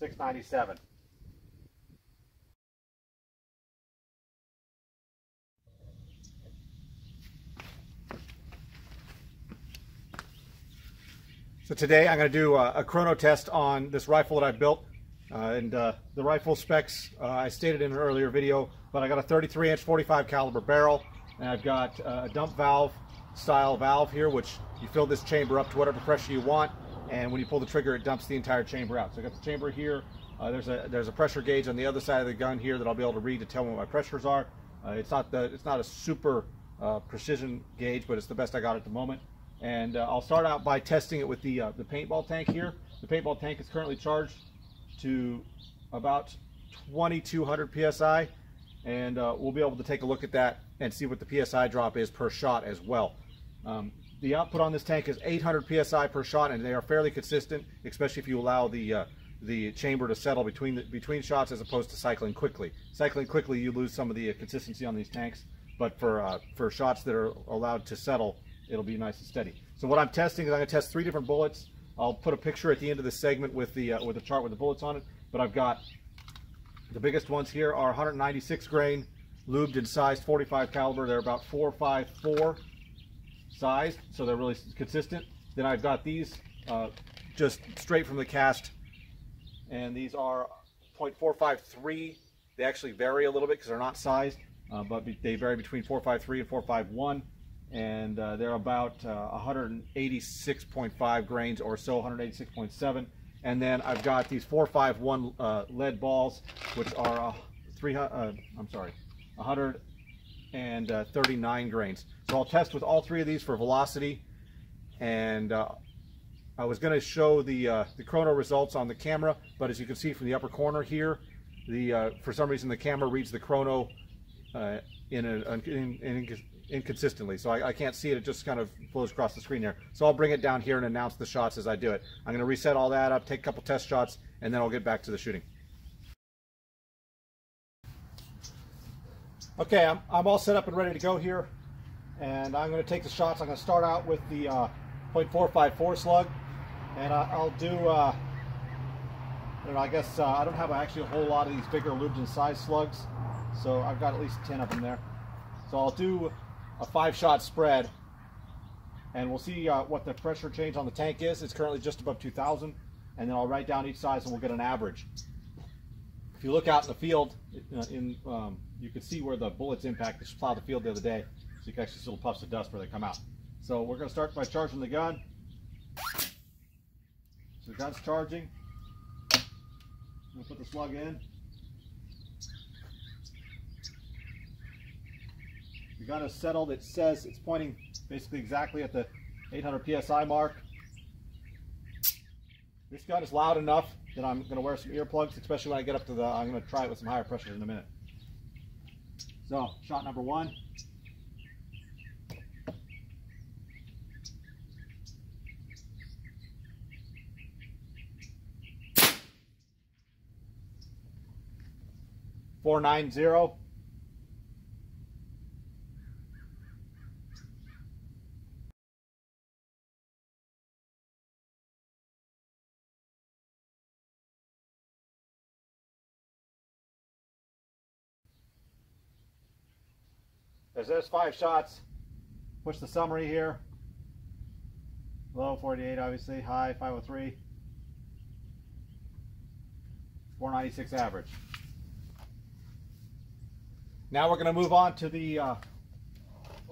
697. So today I'm going to do a, a, chrono test on this rifle that I built. Uh, and uh, the rifle specs uh, I stated in an earlier video, but I got a 33 inch 45 caliber barrel and I've got uh, a dump valve style valve here which you fill this chamber up to whatever pressure you want and when you pull the trigger it dumps the entire chamber out. So I got the chamber here, uh, there's a there's a pressure gauge on the other side of the gun here that I'll be able to read to tell me what my pressures are. Uh, it's not the it's not a super precision gauge but it's the best I got at the moment. And uh, I'll start out by testing it with the, uh, the paintball tank here. The paintball tank is currently charged to about 2200 PSI. And uh, we'll be able to take a look at that and see what the PSI drop is per shot as well. Um, the output on this tank is 800 PSI per shot and they are fairly consistent, especially if you allow the uh, the chamber to settle between the, between shots as opposed to cycling quickly. Cycling quickly, you lose some of the uh, consistency on these tanks, but for uh, for shots that are allowed to settle, it'll be nice and steady. So what I'm testing is I'm going to test three different bullets. I'll put a picture at the end of the segment with the uh, with the chart with the bullets on it. But I've got the biggest ones here are 196 grain, lubed and sized 45 caliber. They're about 454 sized, so they're really consistent. Then I've got these uh, just straight from the cast, and these are .453. They actually vary a little bit because they're not sized, uh, but they vary between 453 and 451 and uh, they're about uh, 186.5 grains or so, 186.7. And then I've got these 451 uh, lead balls, which are uh, 300. Uh, I'm sorry, 139 uh, grains. So I'll test with all three of these for velocity, and uh, I was going to show the uh, the chrono results on the camera, but as you can see from the upper corner here, the uh, for some reason the camera reads the chrono in, a, in, in inconsistently. So I, I, can't see it. It just kind of flows across the screen there. So I'll bring it down here and announce the shots as I do it. I'm going to reset all that up, take a couple test shots, and then I'll get back to the shooting. Okay, I'm, I'm all set up and ready to go here. And I'm going to take the shots. I'm going to start out with the uh, .454 slug. And I, will do, uh, I, know, I guess, uh, I don't have actually a whole lot of these bigger lubed and size slugs. So I've got at least 10 of them there. So I'll do a five shot spread and we'll see uh, what the pressure change on the tank is. It's currently just above 2,000 and then I'll write down each size and we'll get an average. If you look out in the field, uh, in, um, you can see where the bullets impact. They just plowed the field the other day, so you can actually see little puffs of dust where they come out. So we're going to start by charging the gun. So the gun's charging. We'll put the slug in. The gun is settled. It says it's pointing basically exactly at the 800 psi mark. This gun is loud enough that I'm going to wear some earplugs, especially when I get up to the, I'm going to try it with some higher pressure in a minute. So, shot number one. Four nine zero. There's those five shots. Push the summary here. Low 48 obviously, high 503. 496 average. Now we're going to move on to the uh,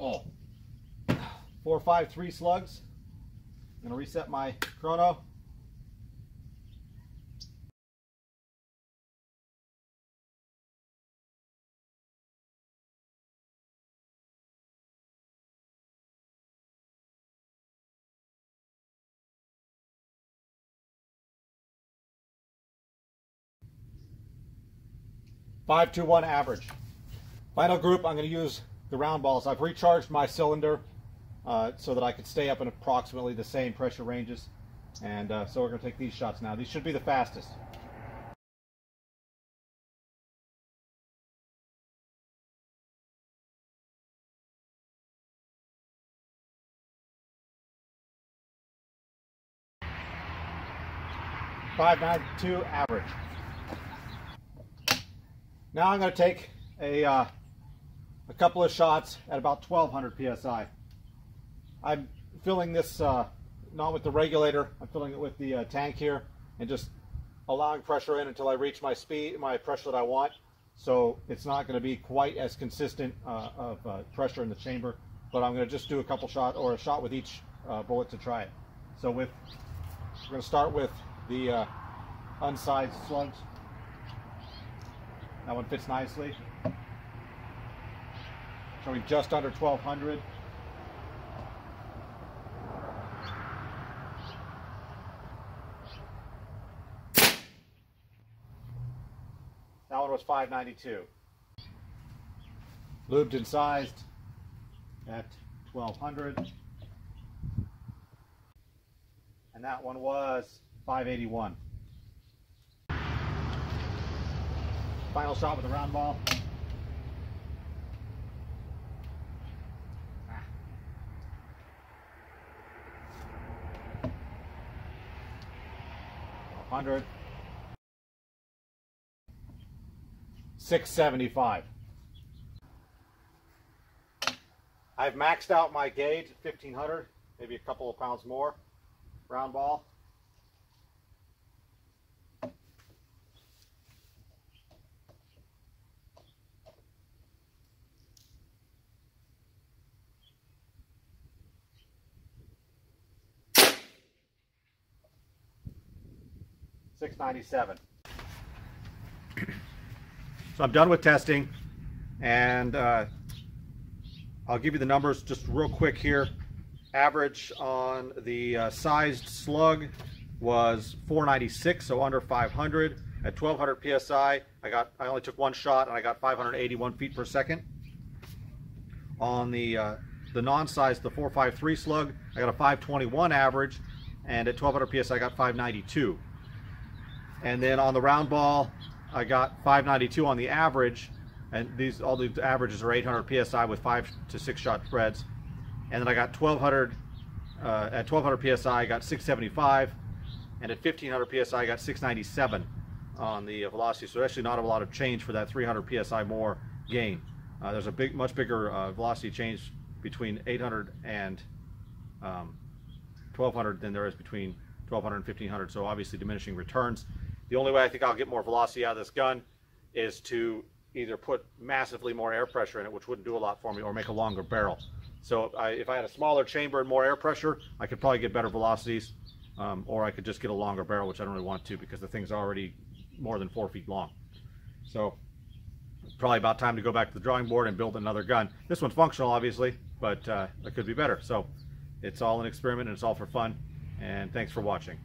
oh, 453 slugs. I'm going to reset my chrono. Five two one average. Final group, I'm going to use the round balls. I've recharged my cylinder uh, so that I could stay up in approximately the same pressure ranges. And uh, so we're going to take these shots now. These should be the fastest. 592 average. Now I'm going to take a, uh, a couple of shots at about 1200 psi. I'm filling this uh, not with the regulator, I'm filling it with the uh, tank here and just allowing pressure in until I reach my speed, my pressure that I want. So it's not going to be quite as consistent uh, of uh, pressure in the chamber, but I'm going to just do a couple shot or a shot with each uh, bullet to try it. So with, we're going to start with the uh, unsized slugs. That one fits nicely. Showing just under 1200. That one was 592. Lubed and sized at 1200. And that one was 581. Final shot with the round ball. Ah. Hundred. 675. I've maxed out my gauge at 1500, maybe a couple of pounds more. Round ball. Six ninety seven. So I'm done with testing and uh, I'll give you the numbers just real quick here. Average on the uh, sized slug was 496, so under 500. At 1200 psi, I got I only took one shot and I got 581 feet per second. On the uh, the non-sized, the 453 slug, I got a 521 average, and at 1200 psi, I got 592. And then on the round ball, I got 592 on the average, and these all the averages are 800 psi with five to six shot spreads. And then I got 1200 uh, at 1200 psi, I got 675, and at 1500 psi, I got 697 on the velocity. So actually, not a lot of change for that 300 psi more gain. Uh, there's a big, much bigger uh, velocity change between 800 and um, 1200 than there is between 1200 and 1500. So obviously, diminishing returns. The only way I think I'll get more velocity out of this gun is to either put massively more air pressure in it, which wouldn't do a lot for me, or make a longer barrel. So I, if I had a smaller chamber and more air pressure, I could probably get better velocities, um, or I could just get a longer barrel, which I don't really want to because the thing's already more than four feet long. So probably about time to go back to the drawing board and build another gun. This one's functional, obviously, but uh, it could be better. So it's all an experiment and it's all for fun. And thanks for watching.